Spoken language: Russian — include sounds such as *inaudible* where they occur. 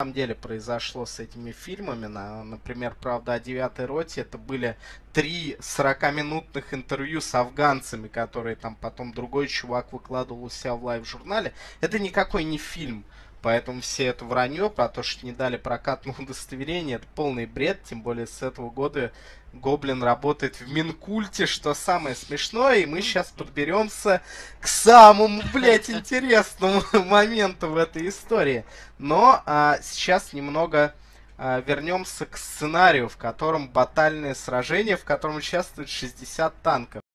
самом деле произошло с этими фильмами. На, например, «Правда о девятой роте» это были три 40-минутных интервью с афганцами, которые там потом другой чувак выкладывал у себя в лайв-журнале. Это никакой не фильм. Поэтому все это вранье про то, что не дали прокатное удостоверение, это полный бред, тем более с этого года Гоблин работает в Минкульте, что самое смешное, и мы сейчас подберемся к самому, блядь, интересному *laughs* моменту в этой истории. Но а, сейчас немного а, вернемся к сценарию, в котором батальное сражение, в котором участвует 60 танков.